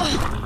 Ugh.